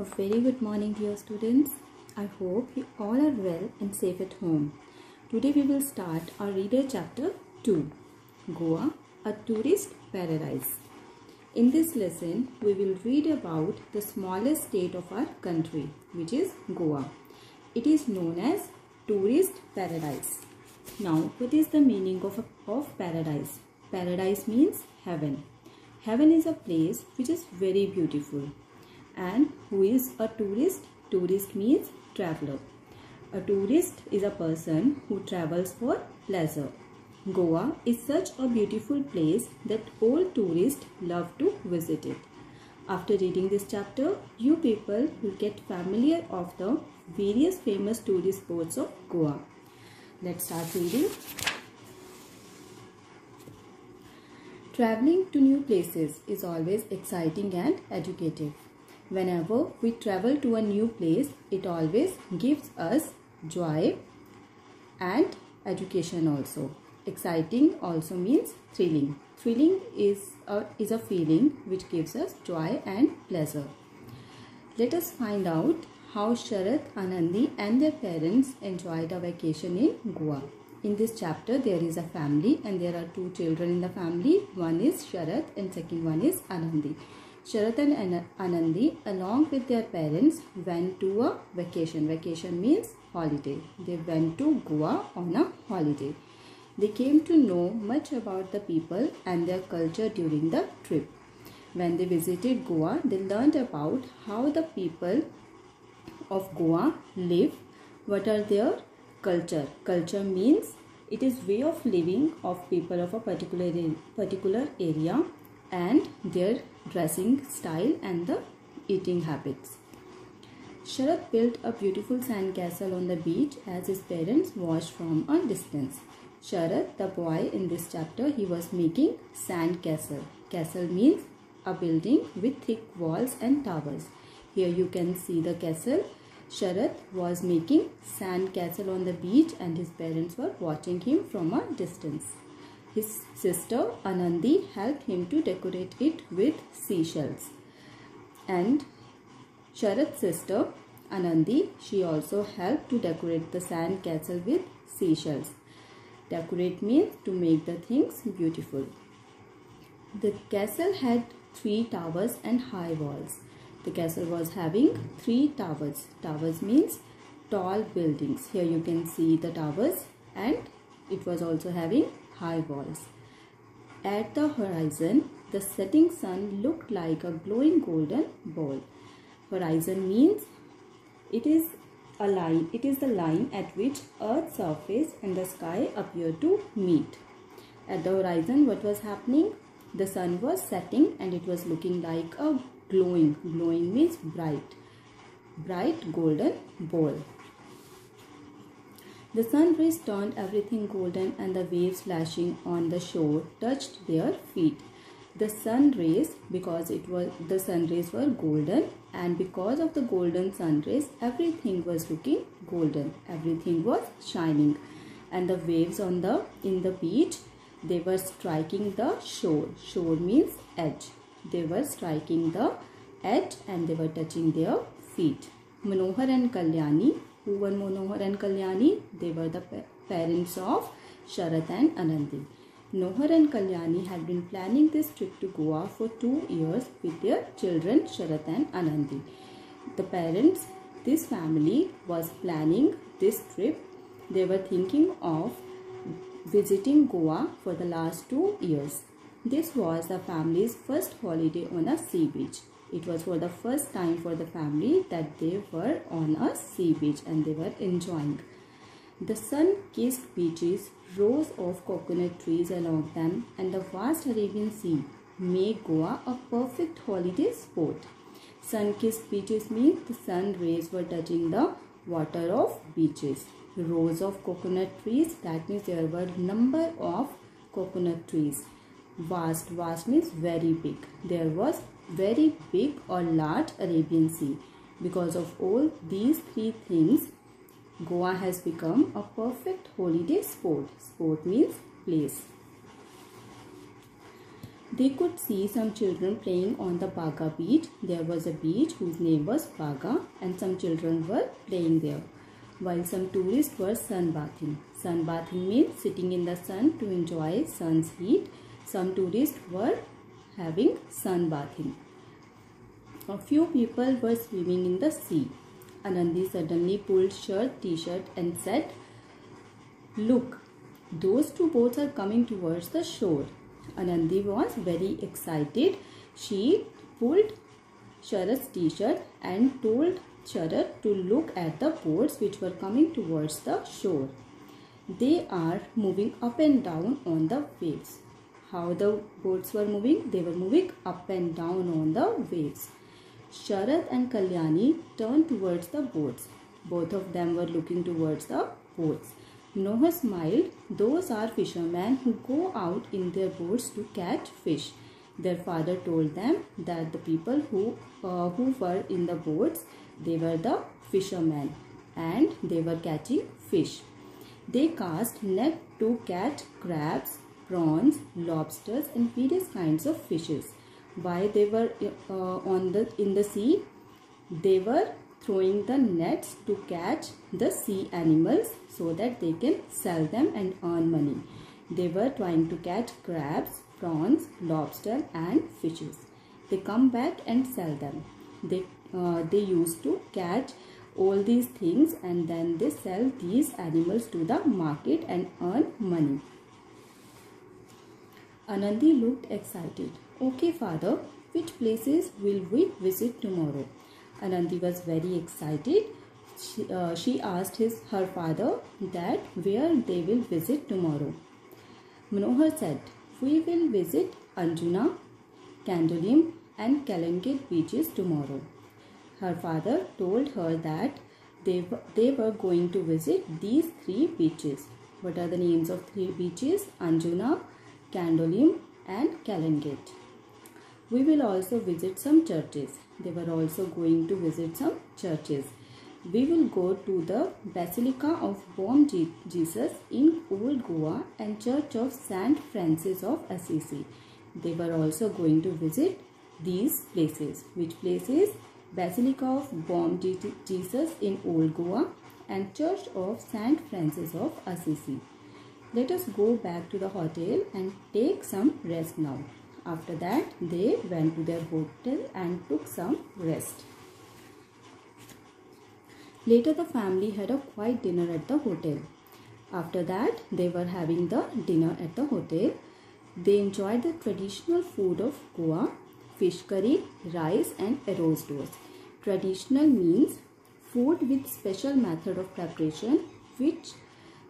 A very good morning, dear students. I hope you all are well and safe at home. Today we will start our reader chapter 2 Goa, a tourist paradise. In this lesson, we will read about the smallest state of our country, which is Goa. It is known as tourist paradise. Now, what is the meaning of, of paradise? Paradise means heaven. Heaven is a place which is very beautiful. And who is a tourist? Tourist means traveler. A tourist is a person who travels for pleasure. Goa is such a beautiful place that all tourists love to visit it. After reading this chapter, you people will get familiar of the various famous tourist spots of Goa. Let's start reading. Traveling to new places is always exciting and educative. Whenever we travel to a new place, it always gives us joy and education also. Exciting also means thrilling. Thrilling is a, is a feeling which gives us joy and pleasure. Let us find out how Sharath, Anandi and their parents enjoyed a vacation in Goa. In this chapter, there is a family and there are two children in the family. One is Sharath and second one is Anandi. Sharath and Anandi along with their parents went to a vacation. Vacation means holiday. They went to Goa on a holiday. They came to know much about the people and their culture during the trip. When they visited Goa, they learned about how the people of Goa live, what are their culture. Culture means it is way of living of people of a particular particular area and their dressing style and the eating habits. Sharath built a beautiful sand castle on the beach as his parents watched from a distance. Sharath, the boy in this chapter, he was making sand castle. Castle means a building with thick walls and towers. Here you can see the castle. Sharath was making sand castle on the beach and his parents were watching him from a distance. His sister Anandi helped him to decorate it with seashells. And Sharath's sister Anandi, she also helped to decorate the sand castle with seashells. Decorate means to make the things beautiful. The castle had three towers and high walls. The castle was having three towers. Towers means tall buildings. Here you can see the towers and it was also having high walls. At the horizon, the setting sun looked like a glowing golden ball. Horizon means it is a line. It is the line at which earth's surface and the sky appear to meet. At the horizon, what was happening? The sun was setting and it was looking like a glowing. Glowing means bright. Bright golden ball. The sun rays turned everything golden and the waves flashing on the shore touched their feet. The sun rays, because it was the sun rays were golden and because of the golden sun rays, everything was looking golden. Everything was shining. And the waves on the in the beach, they were striking the shore. Shore means edge. They were striking the edge and they were touching their feet. Manohar and Kalyani were Manohar and Kalyani? They were the parents of Sharath and Anandi. Nohar and Kalyani had been planning this trip to Goa for two years with their children Sharath and Anandi. The parents, this family was planning this trip. They were thinking of visiting Goa for the last two years. This was the family's first holiday on a sea beach. It was for the first time for the family that they were on a sea beach and they were enjoying. The sun-kissed beaches, rows of coconut trees along them and the vast Arabian Sea make Goa a perfect holiday spot. Sun-kissed beaches mean the sun rays were touching the water of beaches. Rows of coconut trees, that means there were number of coconut trees. Vast, vast means very big. There was very big or large Arabian Sea. Because of all these three things, Goa has become a perfect holiday sport. Sport means place. They could see some children playing on the Baga beach. There was a beach whose name was Baga and some children were playing there. While some tourists were sunbathing. Sunbathing means sitting in the sun to enjoy sun's heat. Some tourists were having sunbathing. A few people were swimming in the sea. Anandi suddenly pulled shirt, t-shirt and said, Look, those two boats are coming towards the shore. Anandi was very excited. She pulled Sharat's t-shirt and told Sharat to look at the boats which were coming towards the shore. They are moving up and down on the waves. How the boats were moving? They were moving up and down on the waves. Sharat and Kalyani turned towards the boats. Both of them were looking towards the boats. Noah smiled. Those are fishermen who go out in their boats to catch fish. Their father told them that the people who, uh, who were in the boats, they were the fishermen and they were catching fish. They cast net to catch crabs, prawns, lobsters and various kinds of fishes. Why they were uh, on the in the sea they were throwing the nets to catch the sea animals so that they can sell them and earn money. They were trying to catch crabs prawns lobster and fishes. They come back and sell them. They uh, they used to catch all these things and then they sell these animals to the market and earn money anandi looked excited Okay, father, which places will we visit tomorrow? Anandi was very excited. She, uh, she asked his her father that where they will visit tomorrow. Manohar said, we will visit Anjuna, Candolim and Calangute beaches tomorrow. Her father told her that they, they were going to visit these three beaches. What are the names of three beaches? Anjuna, Candolim and Calangute. We will also visit some churches. They were also going to visit some churches. We will go to the Basilica of Bom Jesus in Old Goa and Church of St. Francis of Assisi. They were also going to visit these places. Which places? Basilica of Bom Jesus in Old Goa and Church of St. Francis of Assisi. Let us go back to the hotel and take some rest now. After that, they went to their hotel and took some rest. Later, the family had a quiet dinner at the hotel. After that, they were having the dinner at the hotel. They enjoyed the traditional food of Goa, fish curry, rice and arroz doce. Traditional means food with special method of preparation which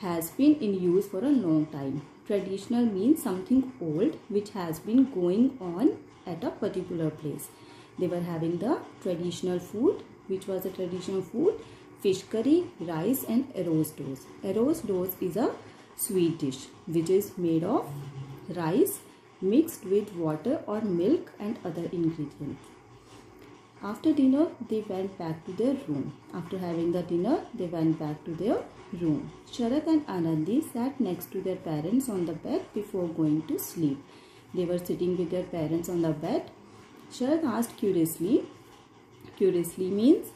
has been in use for a long time. Traditional means something old which has been going on at a particular place. They were having the traditional food which was a traditional food fish curry, rice and arroz. Arroz is a sweet dish which is made of rice mixed with water or milk and other ingredients. After dinner, they went back to their room. After having the dinner, they went back to their room. Sharat and Anandi sat next to their parents on the bed before going to sleep. They were sitting with their parents on the bed. Sharat asked curiously, curiously means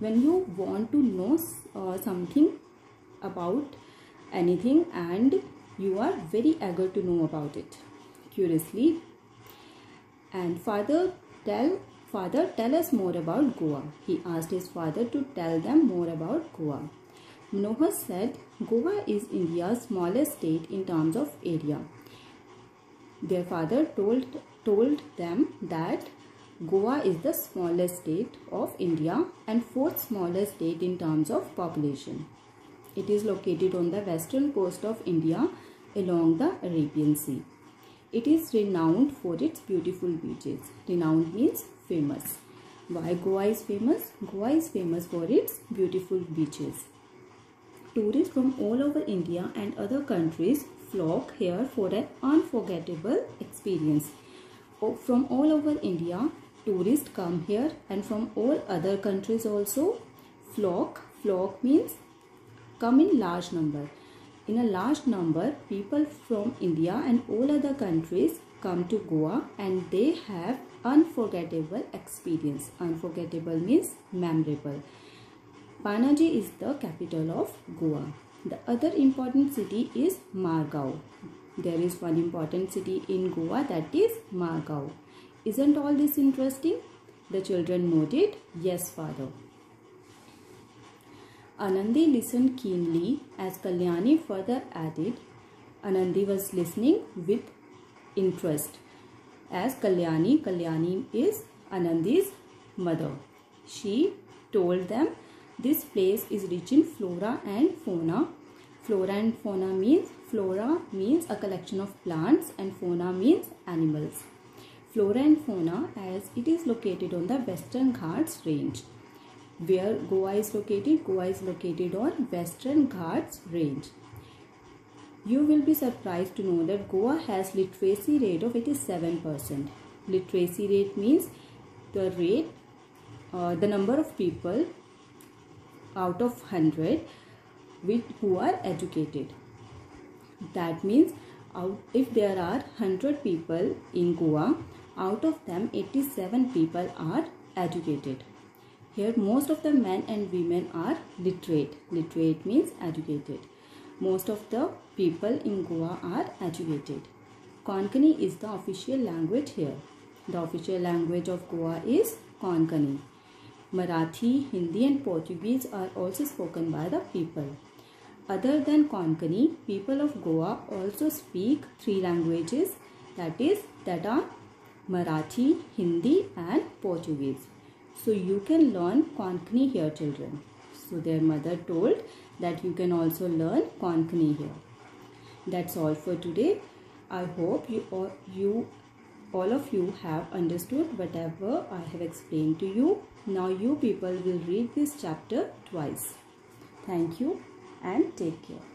when you want to know uh, something about anything and you are very eager to know about it curiously and father tell Father, tell us more about Goa. He asked his father to tell them more about Goa. Noah said, Goa is India's smallest state in terms of area. Their father told, told them that Goa is the smallest state of India and fourth smallest state in terms of population. It is located on the western coast of India along the Arabian Sea. It is renowned for its beautiful beaches. Renowned means famous. Why Goa is famous? Goa is famous for its beautiful beaches. Tourists from all over India and other countries flock here for an unforgettable experience. Oh, from all over India, tourists come here and from all other countries also flock. Flock means come in large number. In a large number, people from India and all other countries come to Goa and they have unforgettable experience. Unforgettable means memorable. Panaji is the capital of Goa. The other important city is Margao. There is one important city in Goa that is Margao. Isn't all this interesting? The children nodded, yes father. Anandi listened keenly as Kalyani further added. Anandi was listening with interest. As Kalyani, Kalyani is Anandi's mother. She told them this place is rich in flora and fauna. Flora and fauna means flora means a collection of plants and fauna means animals. Flora and fauna as it is located on the Western Ghats range. Where Goa is located? Goa is located on Western Ghats range. You will be surprised to know that Goa has literacy rate of 87%. Literacy rate means the rate, uh, the number of people out of 100 with, who are educated. That means out, if there are 100 people in Goa, out of them 87 people are educated. Here most of the men and women are literate. Literate means educated. Most of the people in Goa are educated. Konkani is the official language here. The official language of Goa is Konkani. Marathi, Hindi and Portuguese are also spoken by the people. Other than Konkani, people of Goa also speak three languages that is that are Marathi, Hindi and Portuguese. So you can learn Konkani here children. So their mother told that you can also learn Konkani here. That's all for today. I hope you all, you all of you have understood whatever I have explained to you. Now you people will read this chapter twice. Thank you and take care.